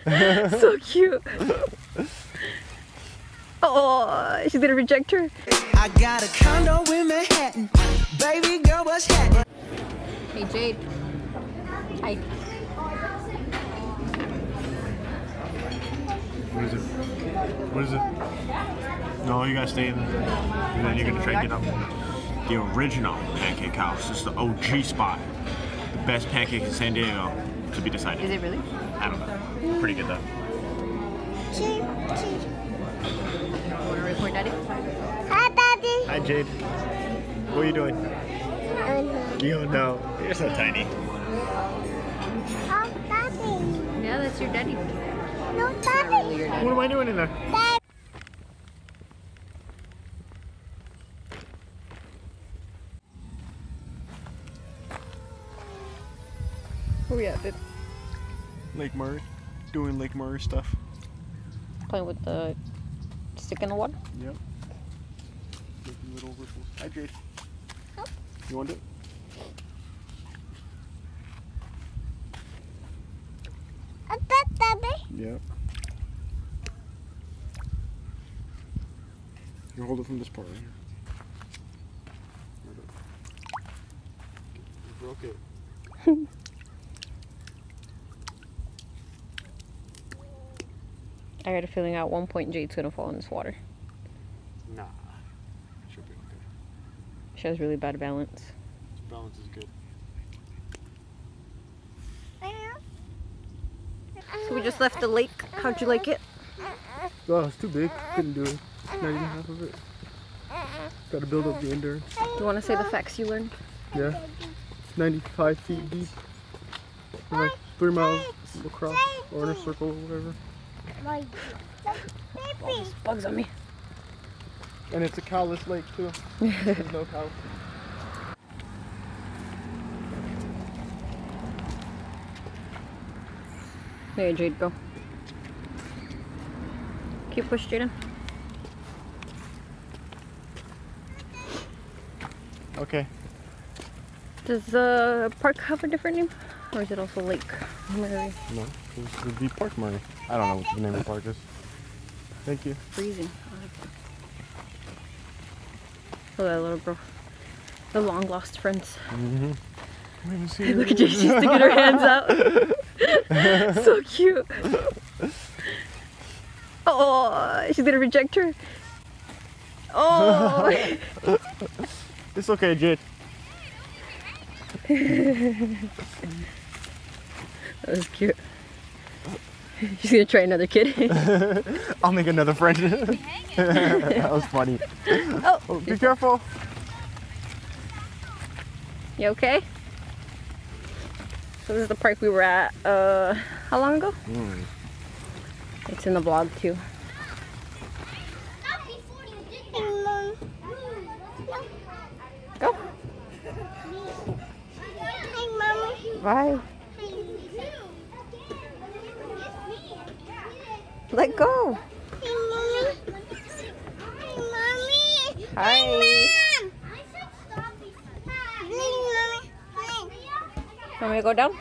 so cute. Oh, she's gonna reject her. I got a condo in Manhattan. Baby girl, what's happening? Hey Jade. Hi. What is it? What is it? No, you gotta stay in. there. And then you're gonna try to get up. The original Pancake House. This is the OG spot. The best pancake in San Diego to be decided. Is it really? I don't know. Mm. Pretty good though. Wanna record daddy? Hi, Daddy. Hi, Jade. What are you doing? You don't know. You're so tiny. Hi, Daddy. Yeah, that's your daddy. No, Daddy. your daddy. What am I doing in there? Where we at, babe? Lake Murray. Doing Lake Murray stuff. Playing with the stick in the water? Yep. Making little ripples. Hi, Jade. You want it? Uh, that, Daddy. Yep. You hold it from this part right here. Hold it. You broke it. I got a feeling at one point Jade's gonna fall in this water. Nah. Should be okay. She has really bad balance. This balance is good. So we just left the lake. How'd you like it? Oh, it's too big. Couldn't do it. Not even half of it. Gotta build up the endurance. Do you want to say the facts you learned? Yeah. It's 95 feet deep. And like three miles across or in a circle or whatever. My baby. Bugs on me. And it's a cowless lake too. There's no cow. There, Jade, go. Keep push, Jaden. Okay. Does the park have a different name? Or is it also Lake Murray? No, it would be Park Murray. I don't know what the name of the park is. Thank you. Freezing. Look at that. Oh, little girl. The long lost friends. Mm-hmm. I Look at Jade, she's sticking her hands out. so cute. Oh, she's gonna reject her. Oh, It's okay, Jade. that was cute. She's gonna try another kid. I'll make another friend. that was funny. oh, Oh, be careful. you okay? So this is the park we were at. Uh, how long ago? Mm. It's in the vlog too. Mom. Go. Hi, Mommy. Bye. Let go. Mommy. Hi, Mommy. Hi. Mom. Hi, Mommy. Hi. Want me to go down?